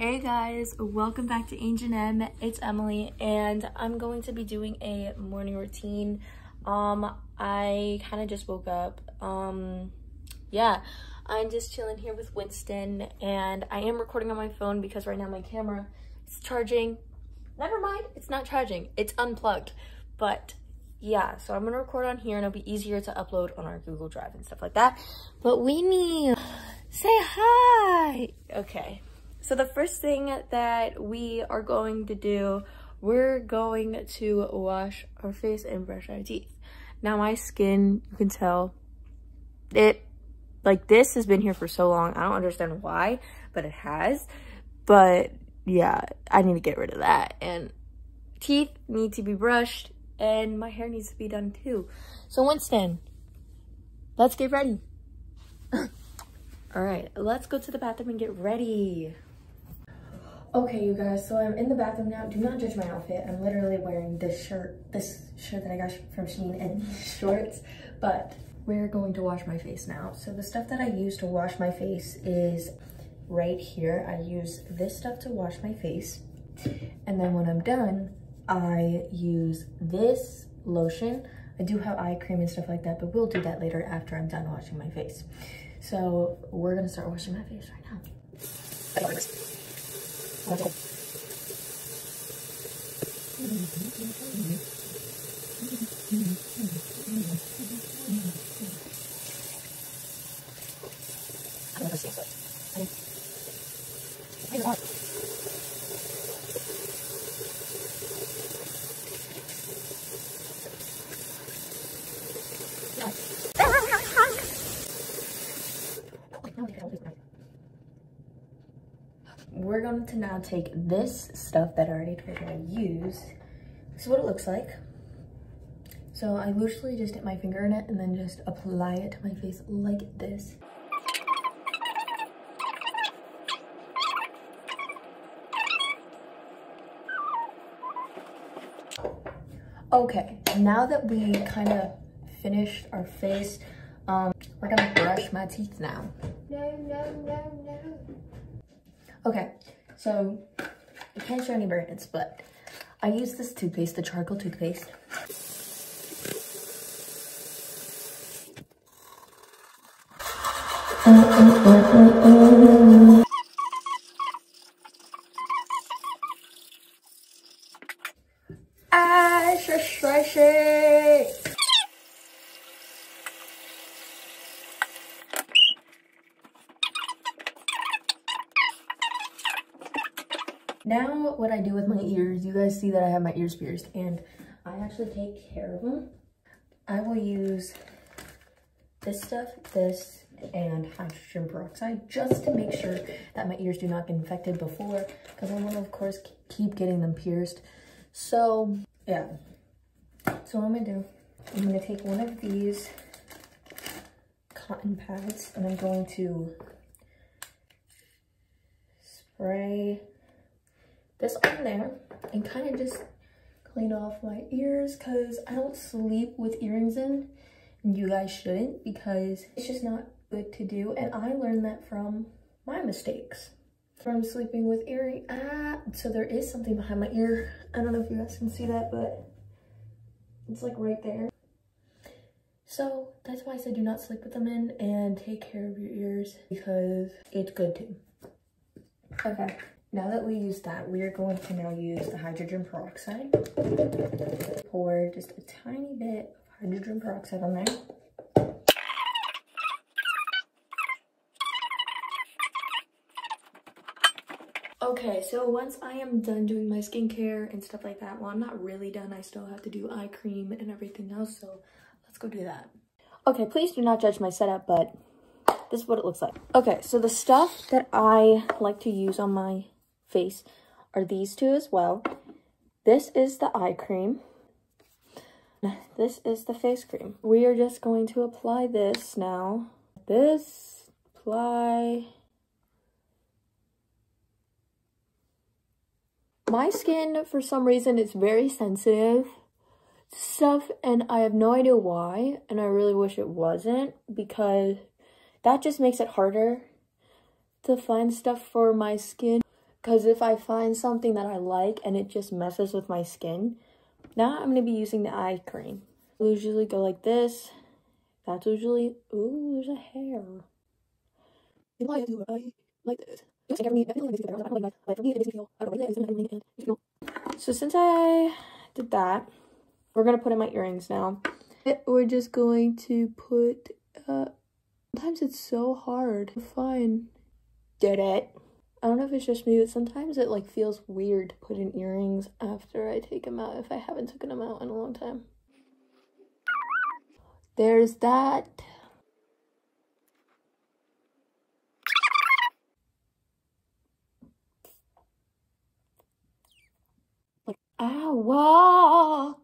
Hey guys, welcome back to Ang and Em. It's Emily and I'm going to be doing a morning routine. Um, I kind of just woke up. Um, yeah, I'm just chilling here with Winston and I am recording on my phone because right now my camera is charging. Never mind, it's not charging, it's unplugged. But yeah, so I'm gonna record on here and it'll be easier to upload on our Google Drive and stuff like that. But Weenie, say hi. Okay, so the first thing that we are going to do, we're going to wash our face and brush our teeth. Now my skin, you can tell, it, like this has been here for so long. I don't understand why, but it has. But yeah, I need to get rid of that. And teeth need to be brushed and my hair needs to be done too. So Winston, let's get ready. All right, let's go to the bathroom and get ready. Okay, you guys, so I'm in the bathroom now. Do not judge my outfit. I'm literally wearing this shirt, this shirt that I got from Shein and these shorts, but we're going to wash my face now. So the stuff that I use to wash my face is right here. I use this stuff to wash my face. And then when I'm done, I use this lotion. I do have eye cream and stuff like that, but we'll do that later after I'm done washing my face. So we're gonna start washing my face right now. We're going to now take this stuff that I already told you I use. This is what it looks like. So I literally just dip my finger in it and then just apply it to my face like this. Okay, now that we kind of finished our face, um, we're gonna brush my teeth now. No, no, no, no. Okay, so I can't show any brands, but I use this toothpaste, the charcoal toothpaste shush, shush, it. Now what I do with my ears, you guys see that I have my ears pierced and I actually take care of them. I will use this stuff, this, and hydrogen peroxide just to make sure that my ears do not get infected before because I want to of course keep getting them pierced. So yeah, so what I'm gonna do, I'm gonna take one of these cotton pads and I'm going to spray this on there and kind of just clean off my ears because I don't sleep with earrings in and you guys shouldn't because it's just not good to do and I learned that from my mistakes. From sleeping with earring ah so there is something behind my ear. I don't know if you guys can see that but it's like right there. So that's why I said do not sleep with them in and take care of your ears because it's good too. Okay now that we use that, we are going to now use the hydrogen peroxide. Pour just a tiny bit of hydrogen peroxide on there. Okay, so once I am done doing my skincare and stuff like that, well, I'm not really done. I still have to do eye cream and everything else, so let's go do that. Okay, please do not judge my setup, but this is what it looks like. Okay, so the stuff that I like to use on my face are these two as well. This is the eye cream. This is the face cream. We are just going to apply this now. This, apply. My skin, for some reason, is very sensitive stuff and I have no idea why and I really wish it wasn't because that just makes it harder to find stuff for my skin Because if I find something that I like and it just messes with my skin, now I'm going to be using the eye cream. I usually go like this. That's usually, ooh, there's a hair. Why do I like this? So since I did that, we're going to put in my earrings now. We're just going to put, uh, sometimes it's so hard. Fine. Did it. I don't know if it's just me, but sometimes it like feels weird to put in earrings after I take them out if I haven't taken them out in a long time. There's that. Like, ow, whoa.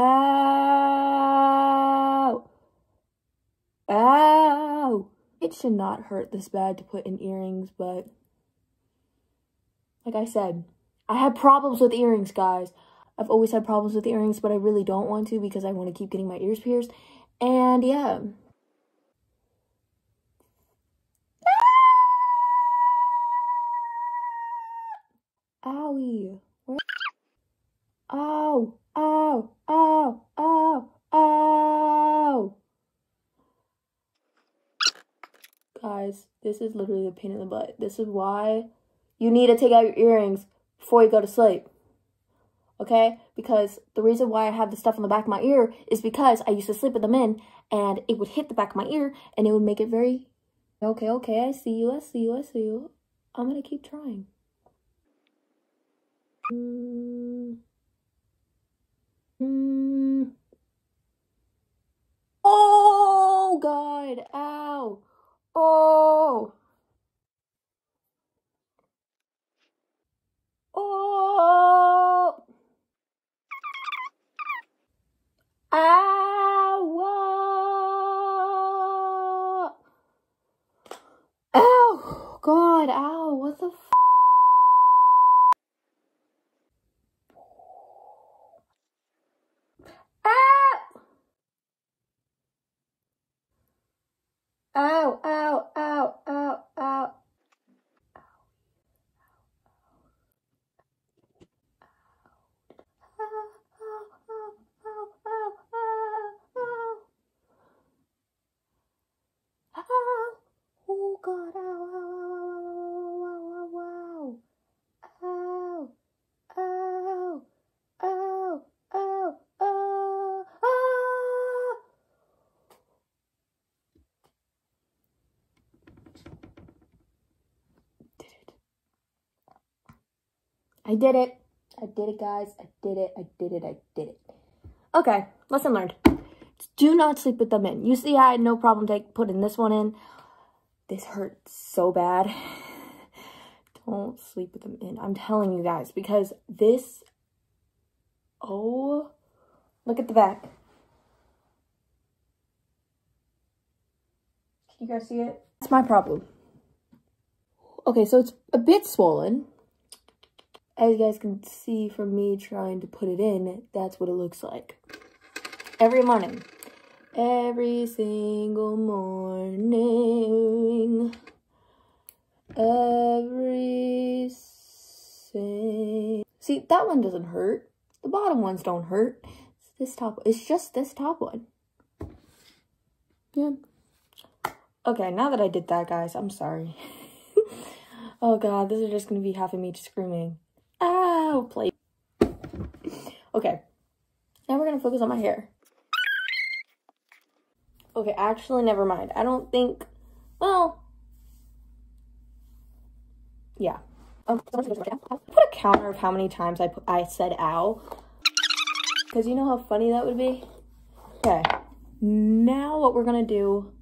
Ow. Ow. It should not hurt this bad to put in earrings, but like I said, I have problems with earrings, guys. I've always had problems with earrings, but I really don't want to because I want to keep getting my ears pierced. And yeah. Ah! Owie. Where? Ow, ow, ow, ow, ow. Guys, this is literally a pain in the butt. This is why you need to take out your earrings before you go to sleep. Okay? Because the reason why I have the stuff on the back of my ear is because I used to sleep with them in and it would hit the back of my ear and it would make it very... Okay, okay, I see you, I see you, I see you. I'm gonna keep trying. Mm. Mm. Oh, God, ow. Oh. Oh. Ow. Ow. God, ow. What the f I did it. I did it, guys. I did it. I did it. I did it. Okay, lesson learned. Do not sleep with them in. You see, I had no problem take, putting this one in. This hurts so bad. Don't sleep with them in. I'm telling you guys, because this... Oh, look at the back. Can you guys see it? That's my problem. Okay, so it's a bit swollen. As you guys can see from me trying to put it in, that's what it looks like. Every morning. Every single morning. Every sing. See, that one doesn't hurt. The bottom ones don't hurt. It's this top. It's just this top one. Yeah. Okay, now that I did that, guys, I'm sorry. oh god, this is just gonna be half of me screaming. Ow, play. Okay, now we're gonna focus on my hair. Okay, actually, never mind. I don't think, well, yeah. Um, put a counter of how many times I I said ow. Because you know how funny that would be? Okay, now what we're gonna do,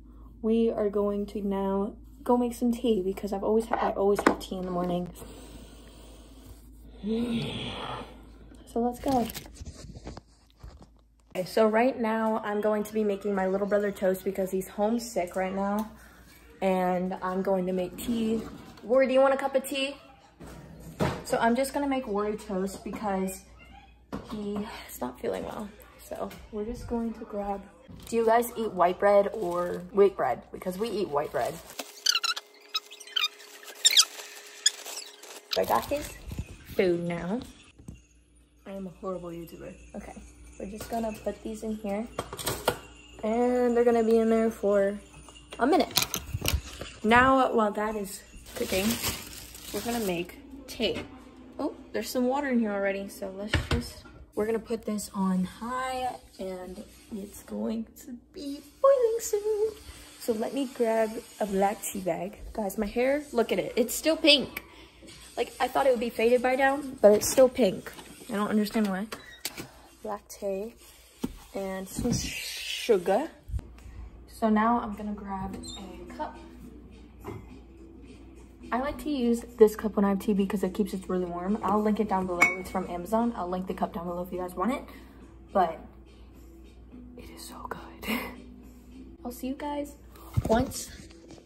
we are going to now go make some tea because I've always I always have tea in the morning. So let's go. Okay, so right now I'm going to be making my little brother toast because he's homesick right now. And I'm going to make tea. Rory, do you want a cup of tea? So I'm just gonna make Rory toast because he's not feeling well. So we're just going to grab Do you guys eat white bread or wheat bread? Because we eat white bread. I got his food now. I am a horrible YouTuber. Okay, we're just gonna put these in here. And they're gonna be in there for a minute. Now, while that is cooking, we're gonna make tea. Oh, there's some water in here already, so let's just, we're gonna put this on high and it's going to be boiling soon. So let me grab a black tea bag. Guys, my hair, look at it, it's still pink. Like, I thought it would be faded by now, but it's still pink. I don't understand why. Black tea and some sugar. So now I'm gonna grab a cup. I like to use this cup when I have tea because it keeps it really warm. I'll link it down below. It's from Amazon. I'll link the cup down below if you guys want it. But it is so good. I'll see you guys once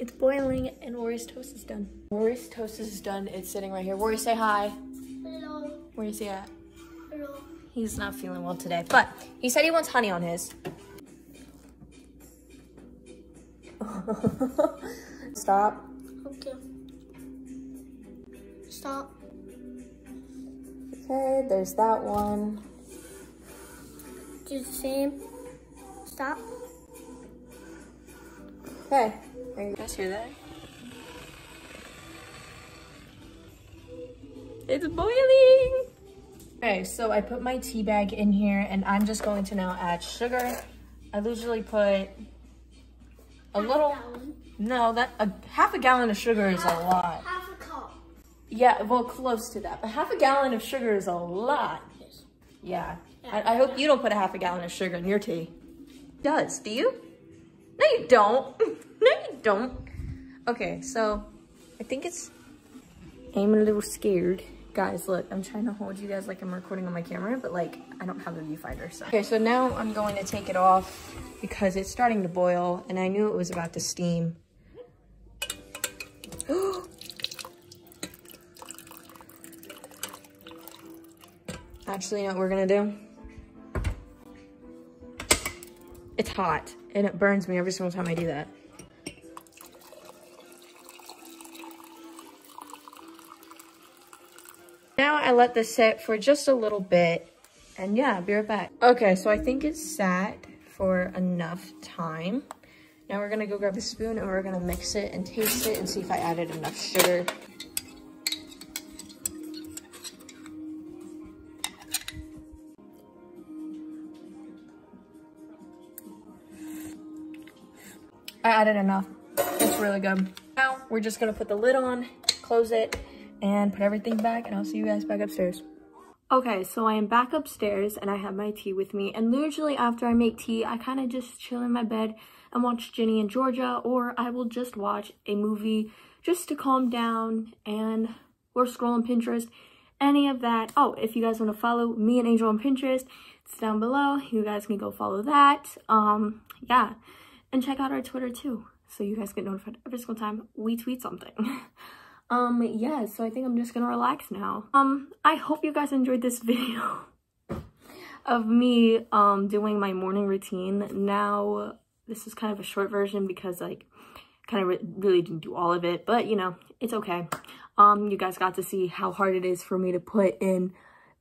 it's boiling and Rory's toast is done. Rory's toast is done. It's sitting right here. Rory, say hi. Hello. Where is he at? Hello. He's not feeling well today, but he said he wants honey on his. Stop. Okay. Stop. Okay, there's that one. Do the same. Stop. Okay. Are you guys hear that? It's boiling. Okay, so I put my tea bag in here and I'm just going to now add sugar. I usually put a little, Gallon. no, that a half a gallon of sugar is a lot. Half a cup. Yeah, well, close to that, but half a gallon of sugar is a lot. Yes. Yeah. I, I hope you don't put a half a gallon of sugar in your tea. Does, do you? No, you don't. don't. Okay, so I think it's, I'm a little scared. Guys, look, I'm trying to hold you guys like I'm recording on my camera, but like I don't have a viewfinder, so. Okay, so now I'm going to take it off because it's starting to boil and I knew it was about to steam. Actually, you know what we're gonna do? It's hot and it burns me every single time I do that. I let this sit for just a little bit and yeah, be right back. Okay, so I think it's sat for enough time. Now we're gonna go grab a spoon and we're gonna mix it and taste it and see if I added enough sugar. I added enough. It's really good. Now we're just gonna put the lid on, close it, and put everything back, and I'll see you guys back upstairs. Okay, so I am back upstairs and I have my tea with me. And usually after I make tea, I kind of just chill in my bed and watch Ginny and Georgia, or I will just watch a movie just to calm down and or scroll on Pinterest, any of that. Oh, if you guys want to follow me and Angel on Pinterest, it's down below. You guys can go follow that. Um, yeah, and check out our Twitter too, so you guys get notified every single time we tweet something. um, yeah, so I think I'm just gonna relax now. Um, I hope you guys enjoyed this video of me um doing my morning routine. Now, this is kind of a short version because like kind of re really didn't do all of it, but you know, it's okay. Um, you guys got to see how hard it is for me to put in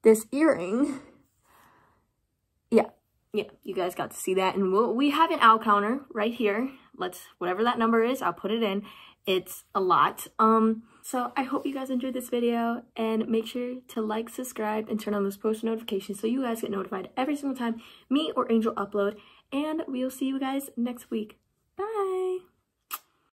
this earring. Yeah, yeah, you guys got to see that. And we'll, we have an owl counter right here. Let's, whatever that number is, I'll put it in. It's a lot. Um, so I hope you guys enjoyed this video and make sure to like, subscribe, and turn on those post notifications so you guys get notified every single time me or Angel upload. And we'll see you guys next week. Bye.